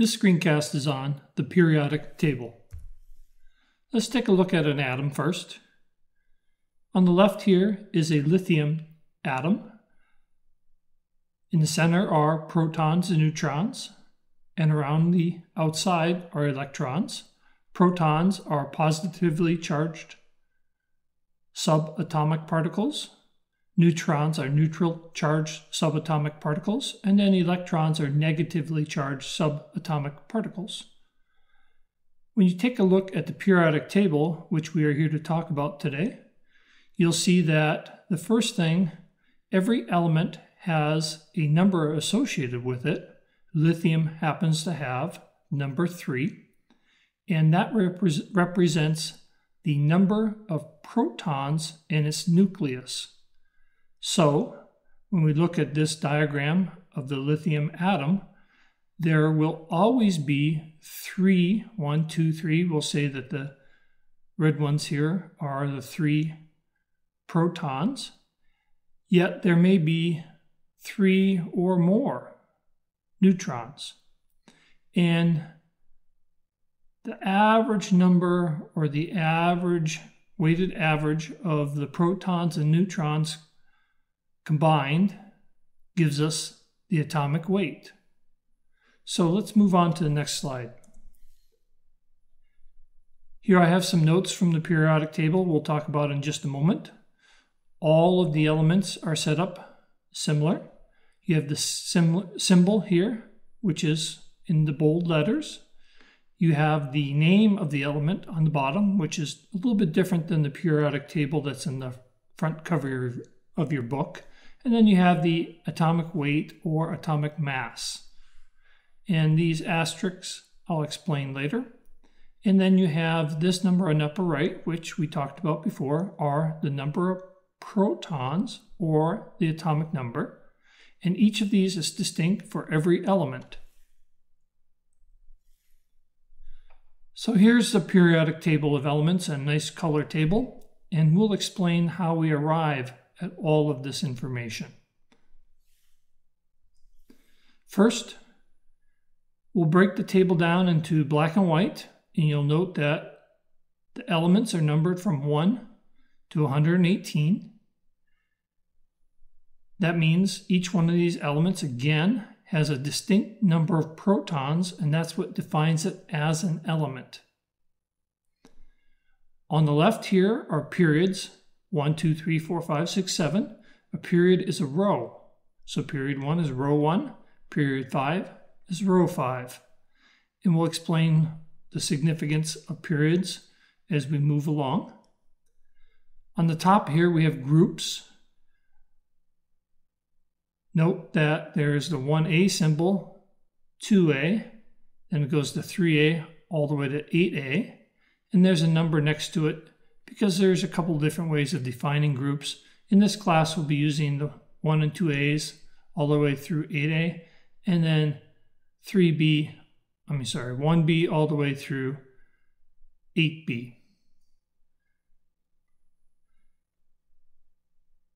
This screencast is on the periodic table. Let's take a look at an atom first. On the left here is a lithium atom. In the center are protons and neutrons, and around the outside are electrons. Protons are positively charged subatomic particles. Neutrons are neutral charged subatomic particles, and then electrons are negatively charged subatomic particles. When you take a look at the periodic table, which we are here to talk about today, you'll see that the first thing, every element has a number associated with it. Lithium happens to have number three, and that repre represents the number of protons in its nucleus. So, when we look at this diagram of the lithium atom, there will always be three, one, two, three. We'll say that the red ones here are the three protons, yet there may be three or more neutrons. And the average number or the average weighted average of the protons and neutrons combined gives us the atomic weight. So let's move on to the next slide. Here I have some notes from the periodic table we'll talk about in just a moment. All of the elements are set up similar. You have the symbol here, which is in the bold letters. You have the name of the element on the bottom, which is a little bit different than the periodic table that's in the front cover of your book. And then you have the atomic weight or atomic mass. And these asterisks I'll explain later. And then you have this number on the upper right, which we talked about before, are the number of protons or the atomic number. And each of these is distinct for every element. So here's the periodic table of elements, a nice color table, and we'll explain how we arrive at all of this information. First, we'll break the table down into black and white, and you'll note that the elements are numbered from 1 to 118. That means each one of these elements, again, has a distinct number of protons, and that's what defines it as an element. On the left here are periods 1, 2, 3, 4, 5, 6, 7. A period is a row. So period 1 is row 1, period 5 is row 5. And we'll explain the significance of periods as we move along. On the top here we have groups Note that there's the 1A symbol, 2A, then it goes to 3A all the way to 8A, and there's a number next to it because there's a couple different ways of defining groups. In this class, we'll be using the 1 and 2A's all the way through 8A, and then 3B, I mean, sorry, 1B all the way through 8B.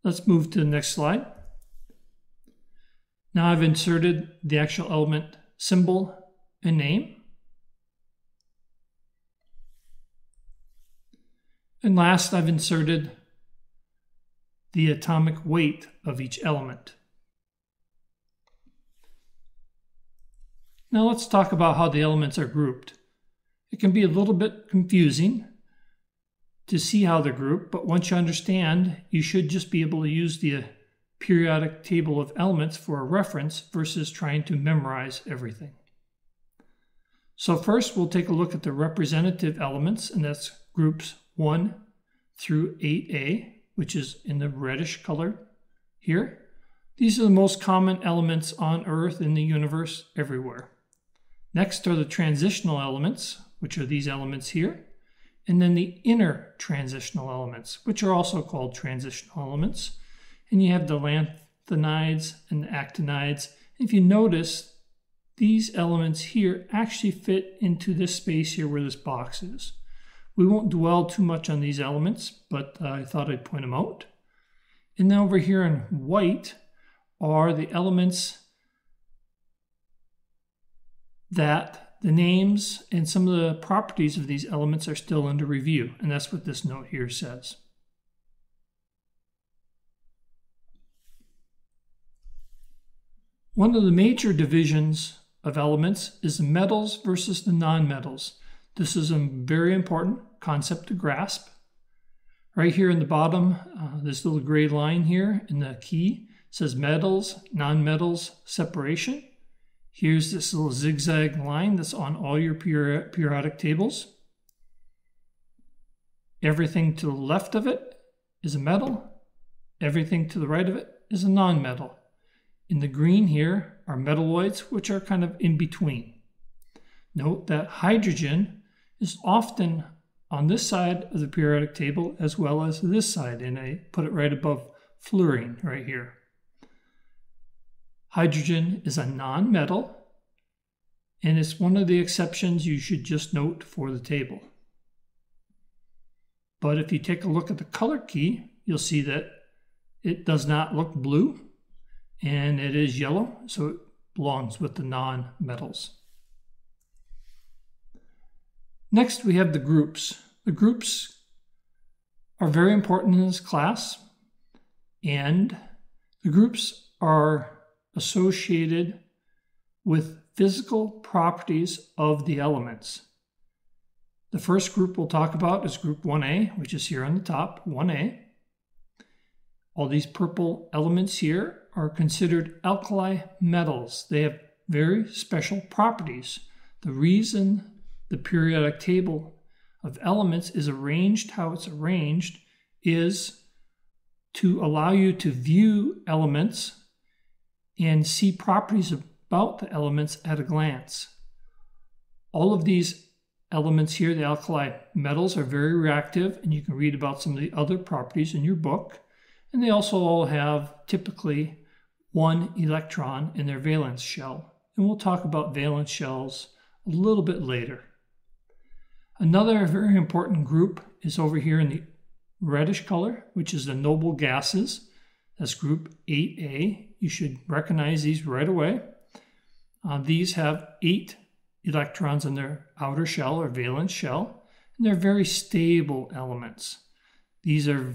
Let's move to the next slide. Now I've inserted the actual element symbol and name. And last, I've inserted the atomic weight of each element. Now let's talk about how the elements are grouped. It can be a little bit confusing to see how they're grouped, but once you understand, you should just be able to use the periodic table of elements for a reference versus trying to memorize everything. So first we'll take a look at the representative elements, and that's groups 1 through 8a, which is in the reddish color here. These are the most common elements on Earth in the universe everywhere. Next are the transitional elements, which are these elements here, and then the inner transitional elements, which are also called transitional elements, and you have the lanthanides and the actinides. If you notice, these elements here actually fit into this space here where this box is. We won't dwell too much on these elements, but I thought I'd point them out. And then over here in white are the elements that the names and some of the properties of these elements are still under review, and that's what this note here says. One of the major divisions of elements is the metals versus the nonmetals. This is a very important concept to grasp. Right here in the bottom, uh, this little gray line here in the key says metals, nonmetals separation. Here's this little zigzag line that's on all your periodic tables. Everything to the left of it is a metal. Everything to the right of it is a nonmetal. In the green here are metalloids, which are kind of in between. Note that hydrogen is often on this side of the periodic table as well as this side, and I put it right above fluorine right here. Hydrogen is a non-metal, and it's one of the exceptions you should just note for the table. But if you take a look at the color key, you'll see that it does not look blue and it is yellow, so it belongs with the non-metals. Next, we have the groups. The groups are very important in this class, and the groups are associated with physical properties of the elements. The first group we'll talk about is group 1A, which is here on the top, 1A. All these purple elements here are considered alkali metals. They have very special properties. The reason the periodic table of elements is arranged how it's arranged is to allow you to view elements and see properties about the elements at a glance. All of these elements here, the alkali metals, are very reactive, and you can read about some of the other properties in your book. And they also all have typically one electron in their valence shell. And we'll talk about valence shells a little bit later. Another very important group is over here in the reddish color, which is the noble gases. That's group 8A. You should recognize these right away. Uh, these have eight electrons in their outer shell or valence shell, and they're very stable elements. These are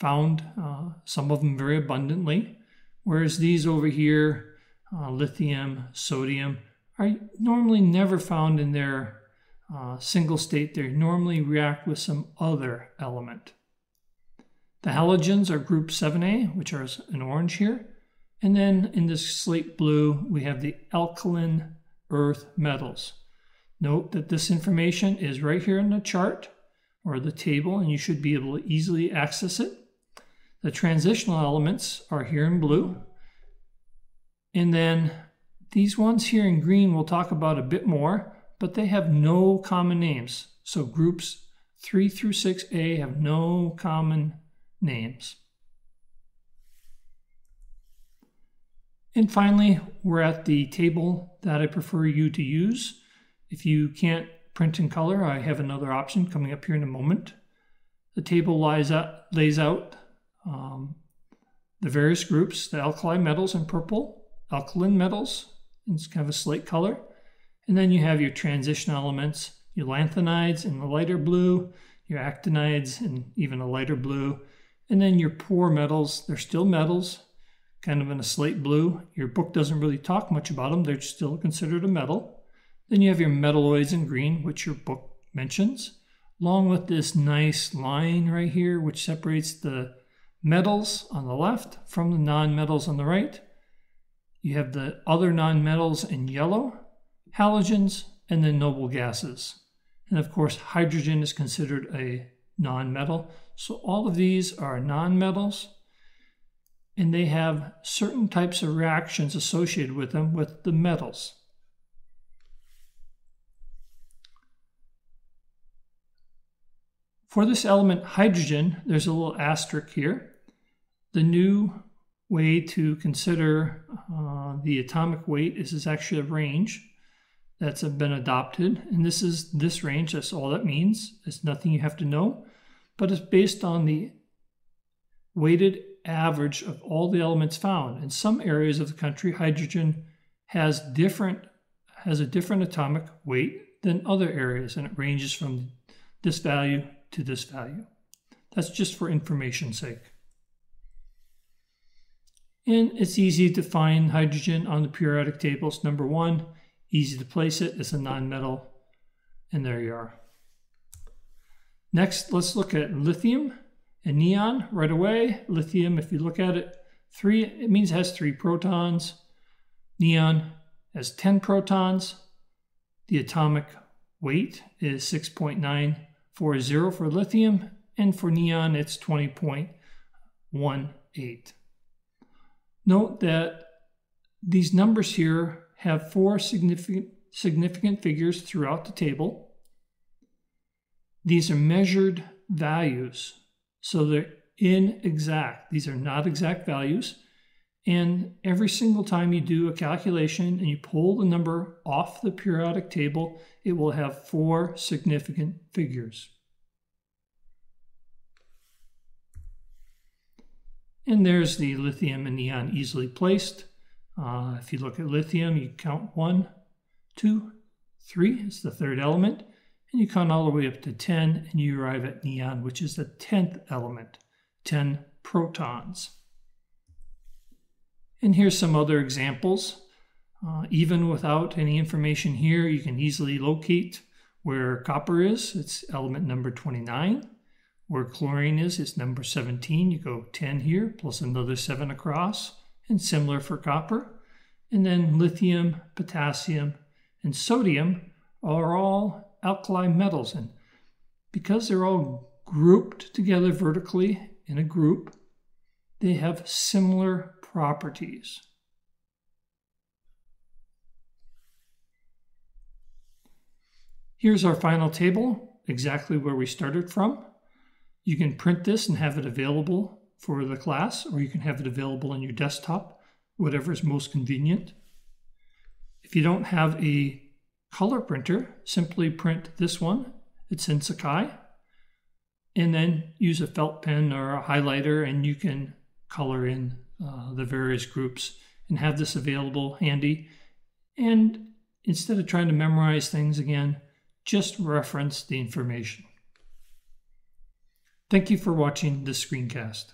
found, uh, some of them very abundantly, whereas these over here, uh, lithium, sodium, are normally never found in their uh, single state. They normally react with some other element. The halogens are group 7A, which are in orange here. And then in this slate blue, we have the alkaline earth metals. Note that this information is right here in the chart or the table, and you should be able to easily access it. The transitional elements are here in blue. And then these ones here in green we'll talk about a bit more, but they have no common names. So groups 3 through 6A have no common names. And finally, we're at the table that I prefer you to use. If you can't print in color, I have another option coming up here in a moment. The table lies out, lays out um, the various groups, the alkali metals in purple, alkaline metals, it's kind of a slate color. And then you have your transition elements, your lanthanides in the lighter blue, your actinides in even a lighter blue, and then your poor metals, they're still metals, kind of in a slate blue. Your book doesn't really talk much about them, they're still considered a metal. Then you have your metalloids in green, which your book mentions, along with this nice line right here, which separates the metals on the left from the non metals on the right. You have the other non metals in yellow, halogens, and then noble gases. And of course, hydrogen is considered a nonmetal. So all of these are nonmetals, and they have certain types of reactions associated with them with the metals. For this element hydrogen, there's a little asterisk here the new way to consider uh, the atomic weight is, is actually a range that's been adopted. And this is this range, that's all that means. It's nothing you have to know, but it's based on the weighted average of all the elements found. In some areas of the country, hydrogen has different has a different atomic weight than other areas, and it ranges from this value to this value. That's just for information's sake. And it's easy to find hydrogen on the periodic tables. Number one, easy to place it. It's a non-metal, And there you are. Next, let's look at lithium and neon right away. Lithium, if you look at it, three, it means it has three protons. Neon has 10 protons. The atomic weight is 6.940 for lithium, and for neon, it's 20.18. Note that these numbers here have four significant, significant figures throughout the table. These are measured values, so they're inexact. These are not exact values. And every single time you do a calculation and you pull the number off the periodic table, it will have four significant figures. And there's the lithium and neon easily placed. Uh, if you look at lithium, you count one, two, three, it's the third element, and you count all the way up to 10, and you arrive at neon, which is the 10th element, 10 protons. And here's some other examples. Uh, even without any information here, you can easily locate where copper is. It's element number 29. Where chlorine is, it's number 17. You go 10 here, plus another 7 across, and similar for copper. And then lithium, potassium, and sodium are all alkali metals. And because they're all grouped together vertically in a group, they have similar properties. Here's our final table, exactly where we started from. You can print this and have it available for the class, or you can have it available on your desktop, whatever is most convenient. If you don't have a color printer, simply print this one. It's in Sakai. And then use a felt pen or a highlighter, and you can color in uh, the various groups and have this available handy. And instead of trying to memorize things again, just reference the information. Thank you for watching this screencast.